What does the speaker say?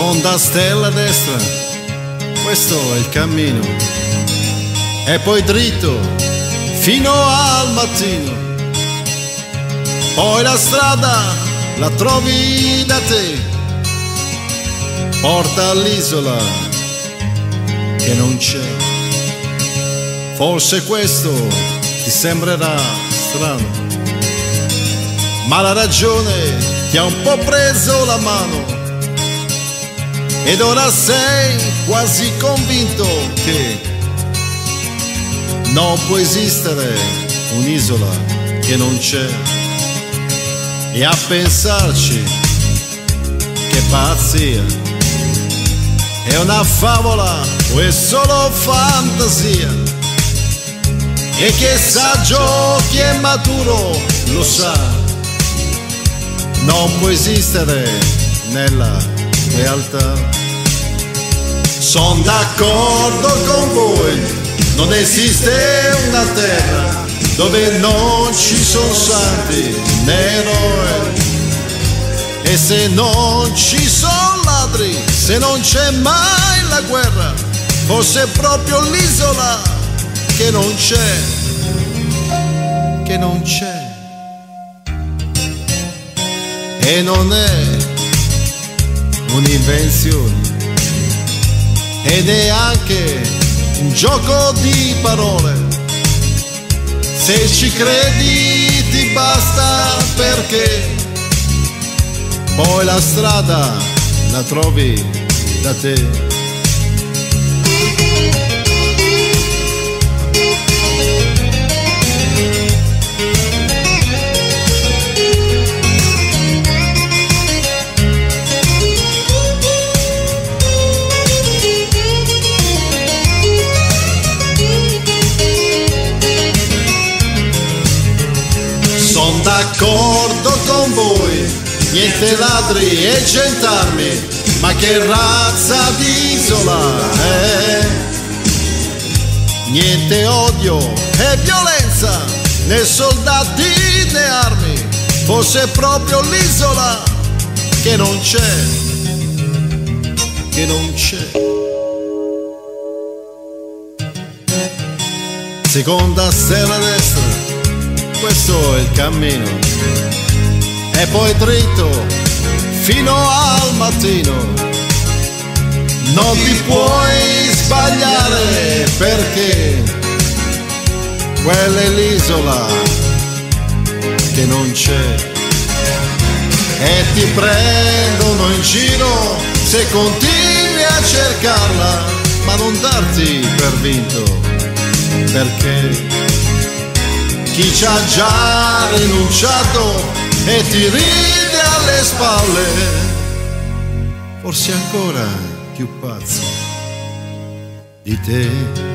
Seconda stella a destra, questo è il cammino. E poi dritto fino al mattino. Poi la strada la trovi da te. Porta all'isola che non c'è. Forse questo ti sembrerà strano ma la ragione ti ha un po' preso la mano ed ora sei quasi convinto che non può esistere un'isola che non c'è. E a pensarci che pazzia. È una favola o è solo fantasia? E chi è saggio chi è maturo lo sa. Non può esistere nella realtà. Sono d'accordo con voi, non esiste una terra dove non ci sono santi né eroi. E se non ci sono ladri, se non c'è mai la guerra, forse è proprio l'isola che non c'è, che non c'è. e non è un'invenzione ed è anche un gioco di parole. Se ci credi ti basta perché poi la strada la trovi da te. D'accordo con voi, niente ladri e gendarmi, ma che razza di isola è? Niente odio e violenza, né soldati né armi, forse proprio l'isola che non c'è, che non c'è. Seconda stella destra questo è il cammino. E poi dritto fino al mattino. Non ti puoi sbagliare perché quella è l'isola che non c'è. E ti prendono in giro se continui a cercarla, ma non darti per vinto perché chi ci ha già rinunciato e ti ride alle spalle, forse ancora più pazzo di te.